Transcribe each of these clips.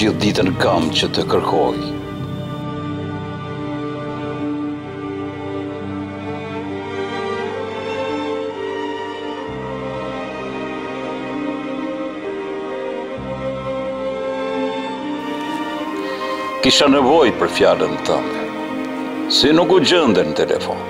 gjithë ditën kam që të kërkoj. Kisha nevojë për fjalën tënde, si nuk u gjende në telefon.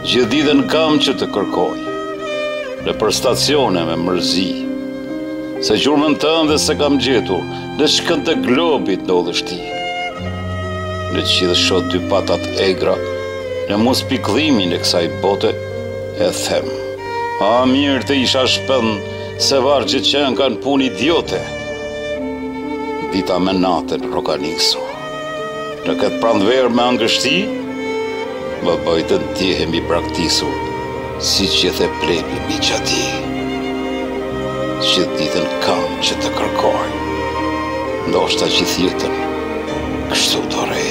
Gjithë ditën kam që të kërkoj Nëpër stacione me mërzi Se gjurmën tënde s'e kam gjetur Në ç'kënd të globit ndodhesh ti Në qiell shoh dy pata të egra Në mos pikëllimin e kësaj bote E them A mirë të isha shpend Se vargjet qenkan punë idiote Dita me natën rrokanisur Në këtë pranverë me angështi, më bëjnë të ndjehem i braktisur, si gjethe plepi mbi çati. Gjithë ditën kam që të kërkoj, ndoshta gjithë jetën, kështu do rroj.